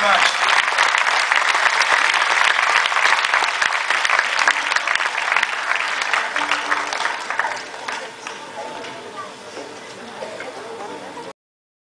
very.